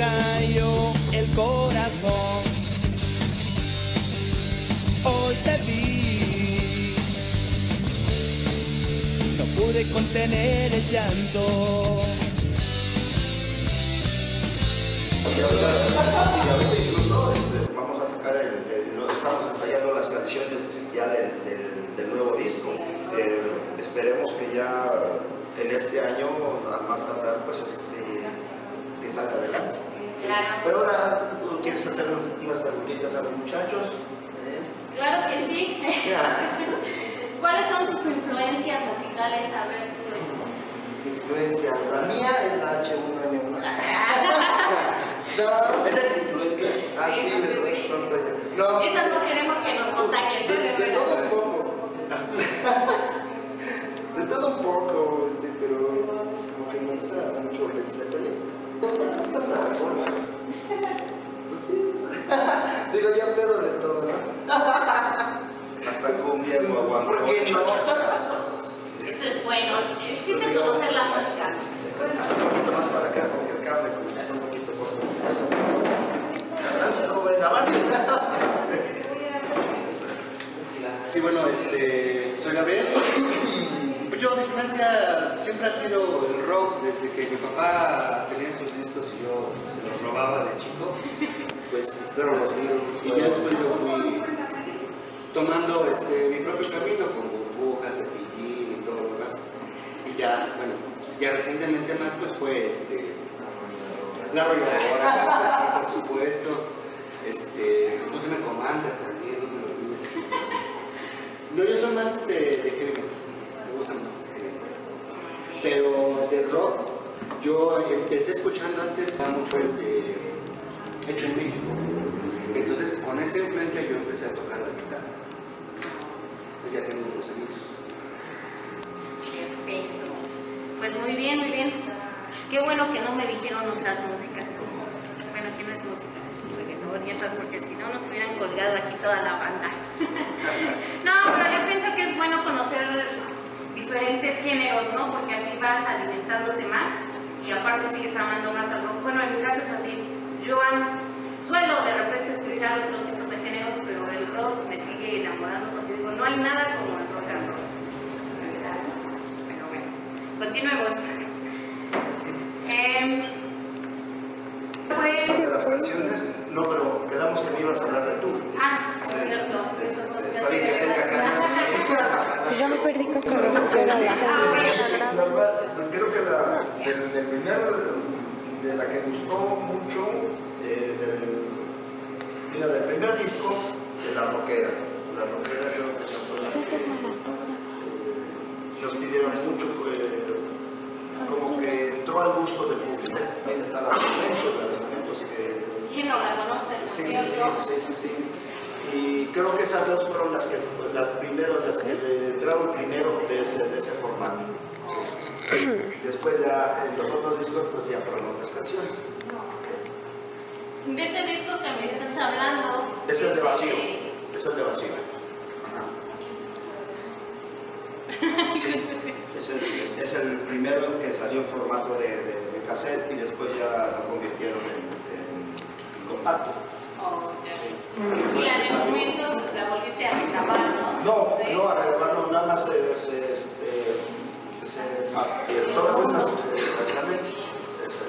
cayó el corazón. Hoy te vi, no pude contener el llanto. Vamos a sacar el, estamos ensayando las canciones ya del, nuevo disco. Eh, esperemos que ya en este año, a más tardar, pues este, salga adelante. Sí. Claro. Pero ahora, ¿tú quieres hacer unas preguntitas a los muchachos? ¿Eh? Claro que sí. ¿Cuáles son tus influencias musicales? A ver, pues. Influencia. La mía es la H1N1. No. Esa es influencia. Ah, sí, ya. No. Esas no queremos que nos contagies, De. De de todo un poco. De todo un poco, este, pero bueno. El chiste es conocer la música. Un poquito más para acá, porque el cable está un poquito corto. Avance, joven, avance. Sí, bueno, este, soy Gabriel. Pues yo de infancia siempre ha sido el rock, desde que mi papá tenía sus discos y yo se los robaba de chico, pues Pero los Beatles, y ya después yo fui tomando este, mi propio camino con burbujas, cepillín lo demás. Y ya, bueno, ya recientemente más pues fue este, la arrolladora, pues, por supuesto. Este, no se me comanda también, no yo soy más este, de heavy metal. Me gusta más. Pero de rock, yo empecé escuchando antes mucho el de Hecho en México. Entonces, con esa influencia yo empecé a tocar la guitarra. Pues ya tengo unos años. Pues muy bien, muy bien. Qué bueno que no me dijeron otras músicas como, bueno, que no es música, reggaetón y esas, porque si no nos hubieran colgado aquí toda la banda. no, pero yo pienso que es bueno conocer diferentes géneros, ¿no? Porque así vas alimentándote más y aparte sigues amando más al rock. Bueno, en mi caso es así. Yo suelo de repente escuchar otros tipos de géneros, pero el rock me sigue enamorando porque digo, no hay nada como el rock and roll. Pero bueno, continuemos. Em, pues, De las canciones, no, pero quedamos que me ibas a hablar de tú. ah, es Sí, cierto. es- no se Está bien que tenga ganas. Yo me perdí con. La verdad, creo que la, del, del primer, de la que gustó mucho, eh, del, mira, del primer disco, de La Roquera. La Roquera creo que esa fue la que eh, nos pidieron mucho, fue como que entró al gusto del público. También está la Silencio, la de momentos que ¿Quién no la conoce? Sí, sí, sí, sí, sí, sí. Y creo que esas dos fueron las que las primeras, las que le entraron primero de ese, de ese formato. Después ya en los otros discos pues ya fueron otras canciones. De ese disco que me estás hablando. Es el de vacío. salió en formato de, de, de cassette y después ya lo convirtieron en, compacto. Y en algún momento la volviste a regrabar, ¿no? No, ¿Sí? no, a regrabarlo nada más se, se, este, todas esas, eh, exactamente, esas